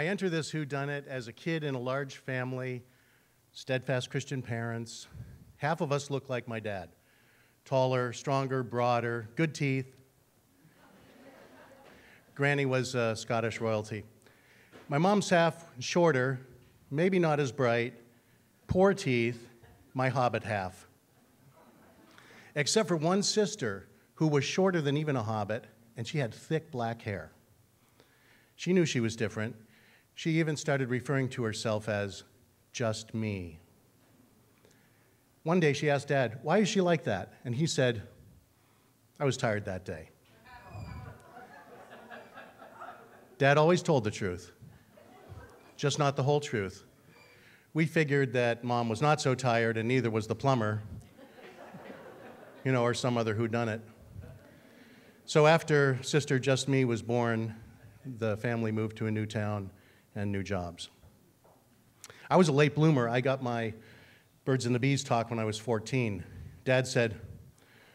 I enter this whodunit as a kid in a large family, steadfast Christian parents. Half of us look like my dad taller, stronger, broader, good teeth. Granny was uh, Scottish royalty. My mom's half shorter, maybe not as bright, poor teeth, my hobbit half. Except for one sister who was shorter than even a hobbit, and she had thick black hair. She knew she was different. She even started referring to herself as just me. One day she asked Dad, Why is she like that? And he said, I was tired that day. Dad always told the truth, just not the whole truth. We figured that mom was not so tired, and neither was the plumber, you know, or some other whodunit. So after Sister Just Me was born, the family moved to a new town and new jobs. I was a late bloomer. I got my birds and the bees talk when I was 14. Dad said,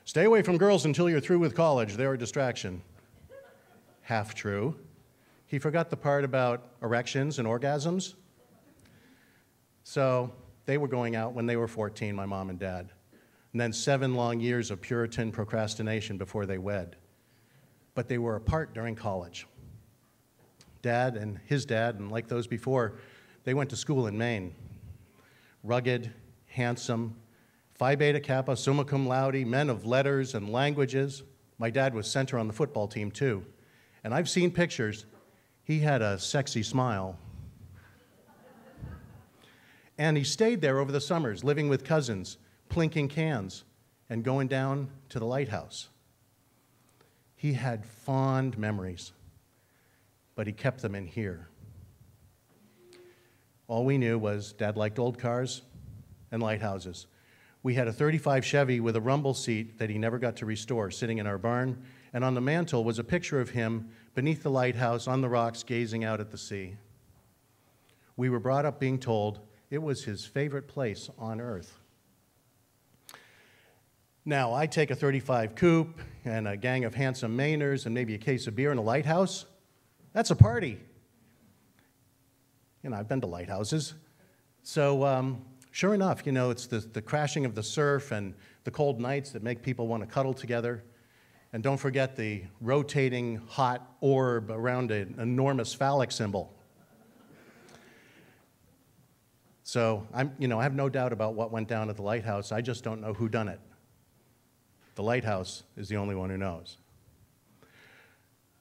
Stay away from girls until you're through with college. They're a distraction. Half true. He forgot the part about erections and orgasms. So they were going out when they were 14, my mom and dad. And then seven long years of Puritan procrastination before they wed. But they were apart during college dad and his dad, and like those before, they went to school in Maine. Rugged, handsome, Phi Beta Kappa, summa cum laude, men of letters and languages. My dad was center on the football team, too. And I've seen pictures. He had a sexy smile. And he stayed there over the summers, living with cousins, plinking cans, and going down to the lighthouse. He had fond memories but he kept them in here. All we knew was Dad liked old cars and lighthouses. We had a 35 Chevy with a rumble seat that he never got to restore sitting in our barn, and on the mantle was a picture of him beneath the lighthouse on the rocks gazing out at the sea. We were brought up being told it was his favorite place on earth. Now, I take a 35 coupe and a gang of handsome Mainers and maybe a case of beer in a lighthouse. That's a party. You know, I've been to lighthouses. So, um, sure enough, you know, it's the, the crashing of the surf and the cold nights that make people want to cuddle together. And don't forget the rotating hot orb around an enormous phallic symbol. So I'm, you know, I have no doubt about what went down at the lighthouse. I just don't know who done it. The lighthouse is the only one who knows.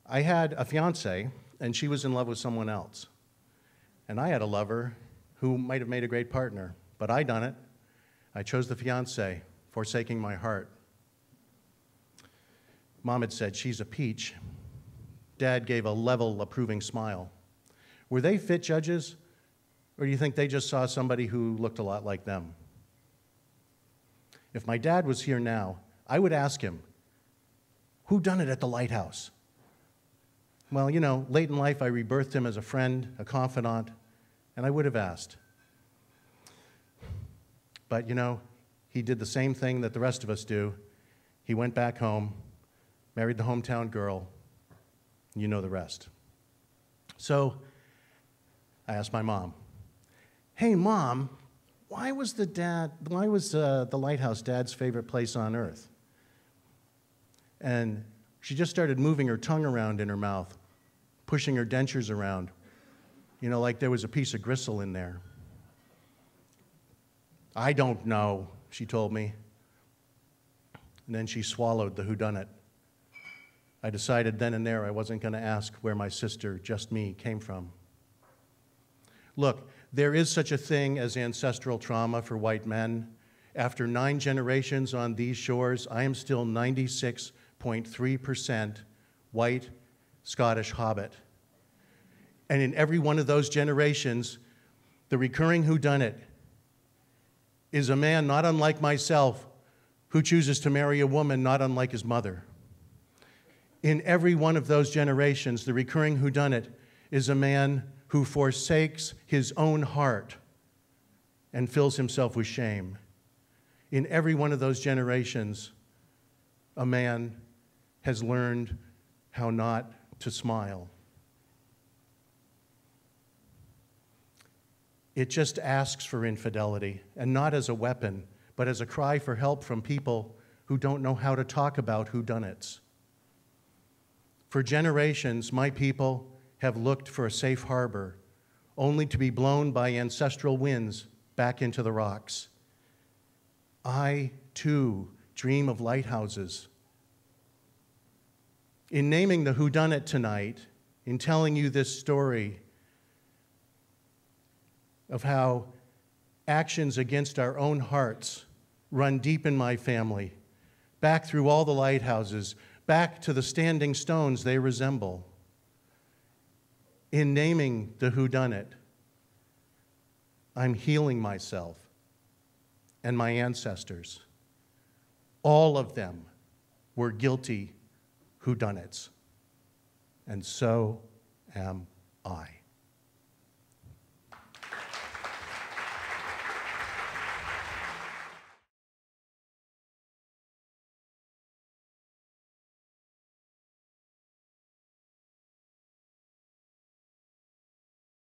I had a fiance and she was in love with someone else. And I had a lover who might have made a great partner, but I done it. I chose the fiance, forsaking my heart. Mom had said, She's a peach. Dad gave a level, approving smile. Were they fit judges, or do you think they just saw somebody who looked a lot like them? If my dad was here now, I would ask him, Who done it at the lighthouse? Well, you know, late in life, I rebirthed him as a friend, a confidant, and I would have asked. But, you know, he did the same thing that the rest of us do. He went back home, married the hometown girl. You know the rest. So I asked my mom, Hey, mom, why was the dad, why was uh, the lighthouse dad's favorite place on earth? And she just started moving her tongue around in her mouth pushing her dentures around, you know, like there was a piece of gristle in there. I don't know, she told me. And then she swallowed the whodunit. I decided then and there I wasn't going to ask where my sister, just me, came from. Look, there is such a thing as ancestral trauma for white men. After nine generations on these shores, I am still 96.3% white Scottish hobbit. And in every one of those generations, the recurring whodunit is a man not unlike myself who chooses to marry a woman not unlike his mother. In every one of those generations, the recurring whodunit is a man who forsakes his own heart and fills himself with shame. In every one of those generations, a man has learned how not to smile. it just asks for infidelity, and not as a weapon, but as a cry for help from people who don't know how to talk about whodunits. For generations, my people have looked for a safe harbor, only to be blown by ancestral winds back into the rocks. I, too, dream of lighthouses. In naming the whodunit tonight, in telling you this story of how actions against our own hearts run deep in my family, back through all the lighthouses, back to the standing stones they resemble. In naming the whodunit, I'm healing myself and my ancestors. All of them were guilty who-done-its, and so am I.